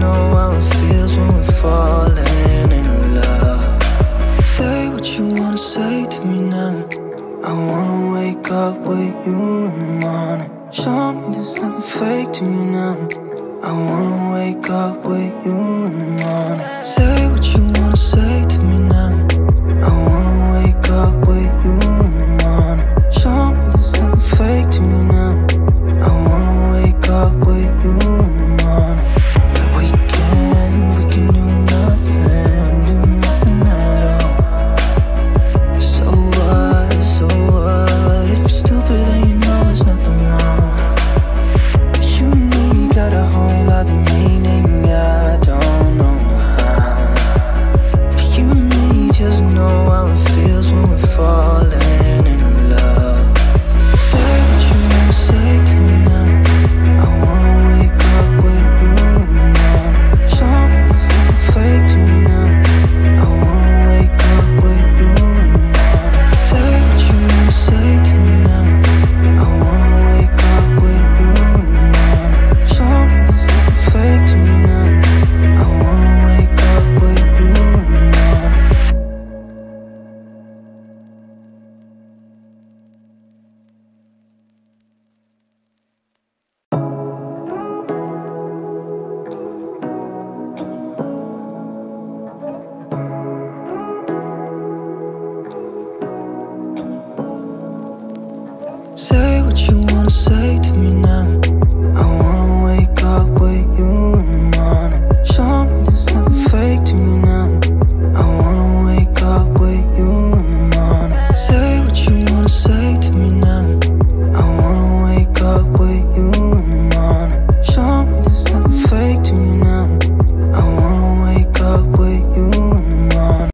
know how it feels when we're falling in love. Say what you wanna say to me now. I wanna wake up with you in the morning. Show me there's nothing fake to me now. I wanna wake up with you in the morning. Say